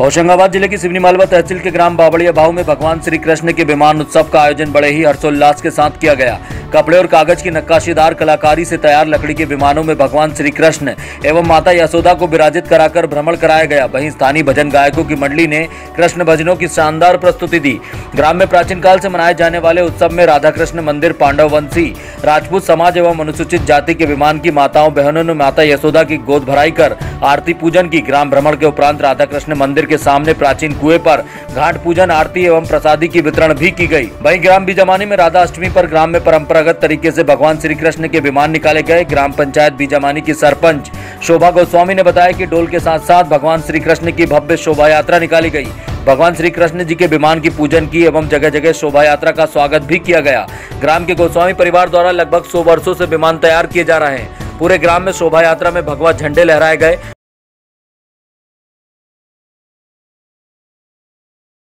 होशंगाबाद ज़िले की सिवनी मालवा तहसील के ग्राम बाबड़िया भाव में भगवान श्री कृष्ण के विमान उत्सव का आयोजन बड़े ही हर्षोल्लास के साथ किया गया। कपड़े और कागज़ की नक्काशीदार कलाकारी से तैयार लकड़ी के विमानों में भगवान श्री कृष्ण एवं माता यशोदा को विराजित कराकर भ्रमण कराया गया। वहीं स्थानीय भजन गायकों की मंडली ने कृष्ण भजनों की शानदार प्रस्तुति दी। ग्राम में प्राचीन काल से मनाए जाने वाले उत्सव में राधा कृष्ण मंदिर, पांडव वंशी, राजपूत समाज एवं अनुसूचित जाति के विमान की माताओं, बहनों ने माता यशोदा की गोद भराई कर आरती पूजन की। ग्राम भ्रमण के उपरांत राधा कृष्ण मंदिर के सामने प्राचीन कुएँ पर घाट पूजन, आरती एवं प्रसादी की वितरण भी की गई। वहीं ग्राम बीजामानी में राधा अष्टमी पर ग्राम में परंपरागत तरीके से भगवान श्री कृष्ण के विमान निकाले गए। ग्राम पंचायत बीजामानी की सरपंच शोभा गोस्वामी ने बताया कि डोल के साथ साथ भगवान श्री कृष्ण की भव्य शोभा यात्रा निकाली गई। भगवान श्री कृष्ण जी के विमान की पूजन की एवं जगह जगह शोभा यात्रा का स्वागत भी किया गया। ग्राम के गोस्वामी परिवार द्वारा लगभग सौ वर्षो से विमान तैयार किए जा रहे हैं। पूरे ग्राम में शोभा यात्रा में भगवा झंडे लहराए गए।